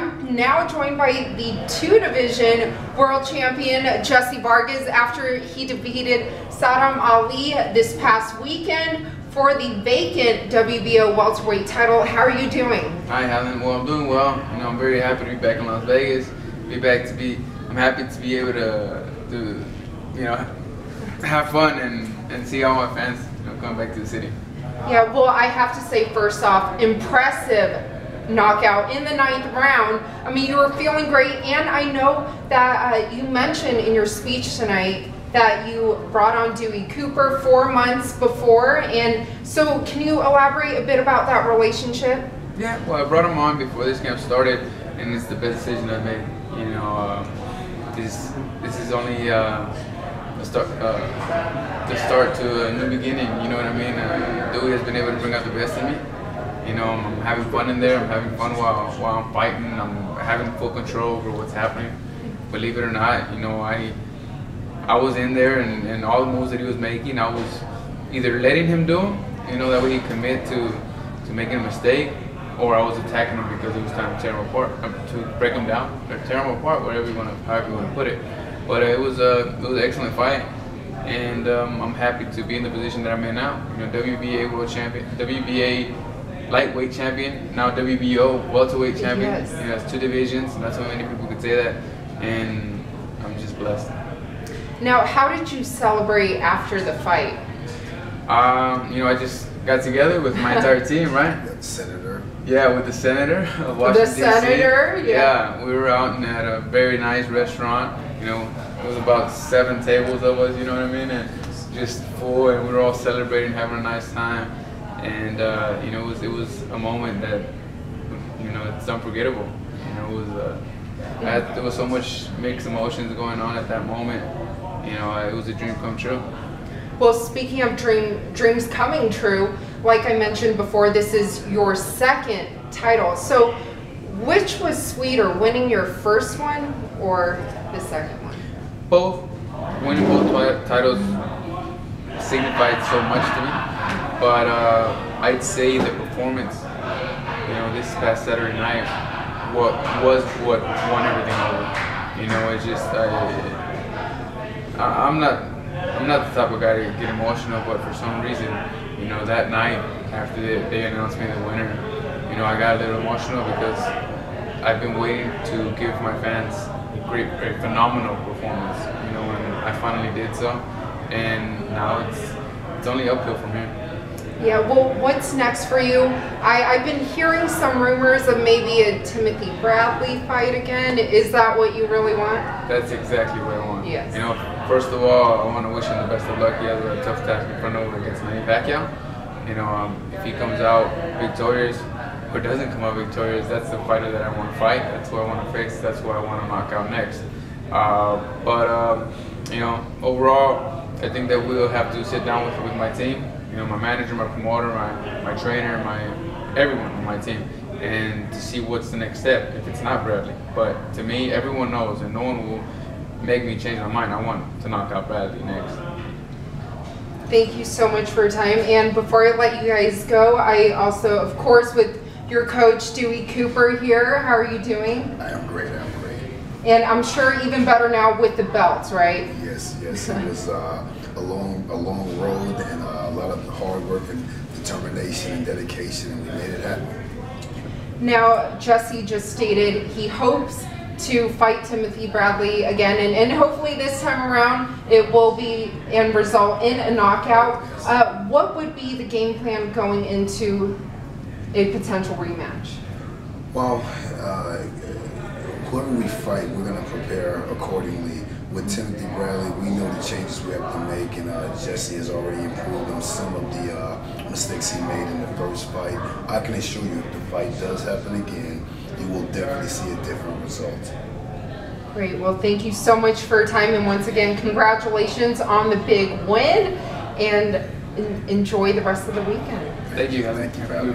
I'm now joined by the two division world champion Jessie Vargas after he defeated Sadam Ali this past weekend for the vacant WBO welterweight title. How are you doing? Hi, Helen. Well, I'm doing well. You know, I'm very happy to be back in Las Vegas. Be back to be. I'm happy to be able to, to you know, have fun and, and see all my fans you know, come back to the city. Yeah, well, I have to say, first off, impressive knockout in the ninth round. I mean, you were feeling great, and I know that uh, you mentioned in your speech tonight that you brought on Dewey Cooper four months before, and so can you elaborate a bit about that relationship? Yeah, well, I brought him on before this camp started, and it's the best decision I've made. You know, uh, this this is only. Uh, the start, uh, the start to a new beginning. You know what I mean? Uh, Dewey has been able to bring out the best in me. You know, I'm, having fun in there. I'm having fun while while I'm fighting. I'm having full control over what's happening. Believe it or not, you know, I I was in there, and, and all the moves that he was making, I was either letting him do you know, that way he commit to to making a mistake, or I was attacking him because it was time to tear him apart, uh, to break him down, or tear him apart, whatever you want to, however you want to put it. But uh, it was a it was an excellent fight, and um, I'm happy to be in the position that I'm in now. You know, WBA world champion, WBA lightweight champion, now WBO welterweight champion. Yes. You know, it's two divisions. Not so many people could say that, and I'm just blessed. Now, how did you celebrate after the fight? Um, you know, I just got together with my entire team, right? Senator. Yeah, with the senator of Washington, The senator, yeah. yeah. we were out and at a very nice restaurant. You know, it was about seven tables of us. You know what I mean? And just full, and we were all celebrating, having a nice time. And uh, you know, it was it was a moment that you know it's unforgettable. You know, it was uh, had, there was so much mixed emotions going on at that moment. You know, it was a dream come true. Well, speaking of dream dreams coming true, like I mentioned before, this is your second title. So, which was sweeter, winning your first one or the second one? Both winning both titles signified so much to me, but uh, I'd say the performance, you know, this past Saturday night, what was what won everything over. You know, it's just I, I'm not I'm not the type of guy to get emotional, but for some reason, you know, that night after they, they announced me the winner, you know, I got a little emotional because I've been waiting to give my fans a great, a phenomenal performance. You know, and I finally did so, and now it's it's only uphill from here. Yeah, well, what's next for you? I, I've been hearing some rumors of maybe a Timothy Bradley fight again. Is that what you really want? That's exactly what I want. Yes. You know, first of all, I want to wish him the best of luck. He has a tough task in front of him against Manny Pacquiao. You know, um, if he comes out victorious or doesn't come out victorious, that's the fighter that I want to fight. That's who I want to face. That's who I want to knock out next. Uh, but um, you know, overall, I think that we'll have to sit down with with my team. You know, my manager, my promoter, my my trainer, my everyone on my team, and to see what's the next step. If it's not Bradley, but to me, everyone knows, and no one will make me change my mind. I want to knock out Bradley next. Thank you so much for your time. And before I let you guys go, I also, of course, with your coach Dewey Cooper here. How are you doing? I am great. I'm great. And I'm sure even better now with the belts, right? Yes, yes. It was uh, a long, a long road and uh, a lot of hard work and determination and dedication, and we made it happen. Now, Jessie just stated he hopes to fight Timothy Bradley again, and, and hopefully this time around it will be and result in a knockout. Uh, what would be the game plan going into a potential rematch? Well, uh, whoever we fight, we're going to prepare accordingly. With Timothy Bradley, we know the changes we have to make, and uh, Jessie has already improved on some of the uh, mistakes he made in the first fight. I can assure you, if the fight does happen again, you will definitely see a different result. Great. Well, thank you so much for your time, and once again, congratulations on the big win, and enjoy the rest of the weekend. Thank you. Helen. Thank you for having me.